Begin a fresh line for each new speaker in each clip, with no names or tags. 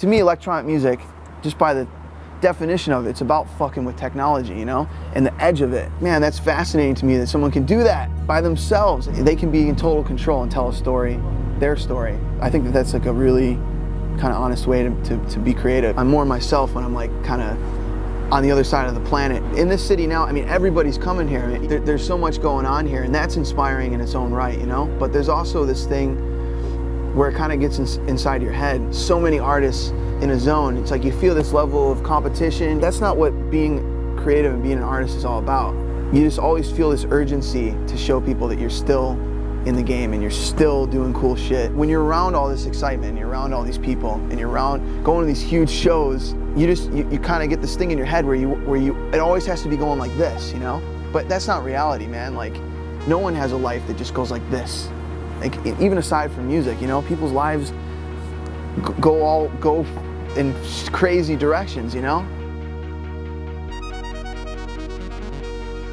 To me, electronic music, just by the definition of it, it's about fucking with technology, you know? And the edge of it. Man, that's fascinating to me that someone can do that by themselves. They can be in total control and tell a story, their story. I think that that's like a really kind of honest way to, to, to be creative. I'm more myself when I'm like kind of on the other side of the planet. In this city now, I mean, everybody's coming here. There, there's so much going on here, and that's inspiring in its own right, you know? But there's also this thing where it kind of gets in, inside your head. So many artists in a zone, it's like you feel this level of competition. That's not what being creative and being an artist is all about. You just always feel this urgency to show people that you're still in the game and you're still doing cool shit. When you're around all this excitement, you're around all these people, and you're around going to these huge shows, you just you, you kind of get this thing in your head where you where you it always has to be going like this, you know. But that's not reality, man. Like, no one has a life that just goes like this like even aside from music, you know, people's lives go all go in crazy directions, you know.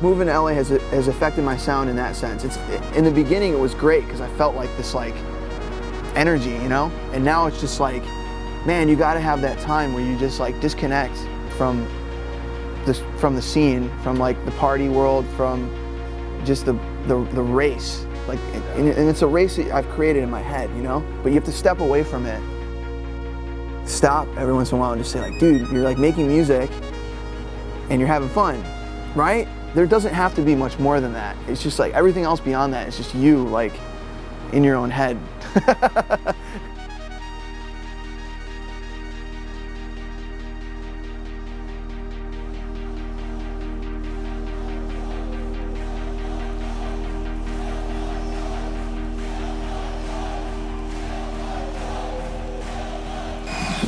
Moving to LA has, has affected my sound in that sense. It's in the beginning it was great because I felt like this like energy, you know, and now it's just like, man, you got to have that time where you just like disconnect from this from the scene, from like the party world, from just the the, the race like, and, and it's a race that I've created in my head, you know? But you have to step away from it. Stop every once in a while and just say like, dude, you're like making music and you're having fun, right? There doesn't have to be much more than that. It's just like everything else beyond that is just you like in your own head.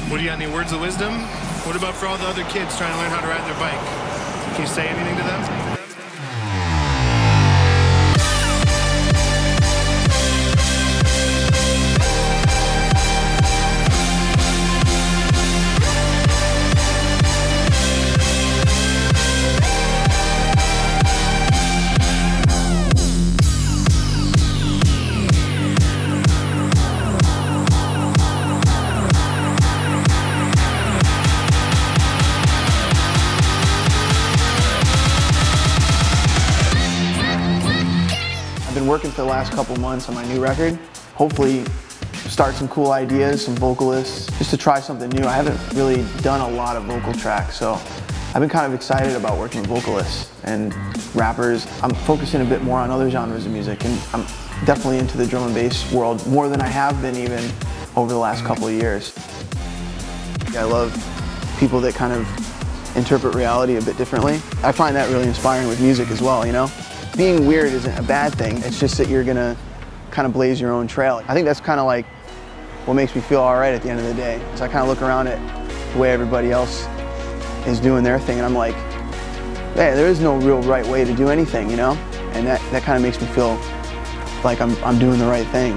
What do you got any words of wisdom? What about for all the other kids trying to learn how to ride their bike? Can you say anything to them?
Working for the last couple months on my new record. Hopefully start some cool ideas, some vocalists, just to try something new. I haven't really done a lot of vocal tracks, so I've been kind of excited about working with vocalists and rappers. I'm focusing a bit more on other genres of music, and I'm definitely into the drum and bass world more than I have been even over the last couple of years. I love people that kind of interpret reality a bit differently. I find that really inspiring with music as well, you know? Being weird isn't a bad thing. It's just that you're gonna kind of blaze your own trail. I think that's kind of like what makes me feel all right at the end of the day. So I kind of look around at the way everybody else is doing their thing, and I'm like, hey, there is no real right way to do anything, you know? And that, that kind of makes me feel like I'm, I'm doing the right thing.